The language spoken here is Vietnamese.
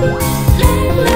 la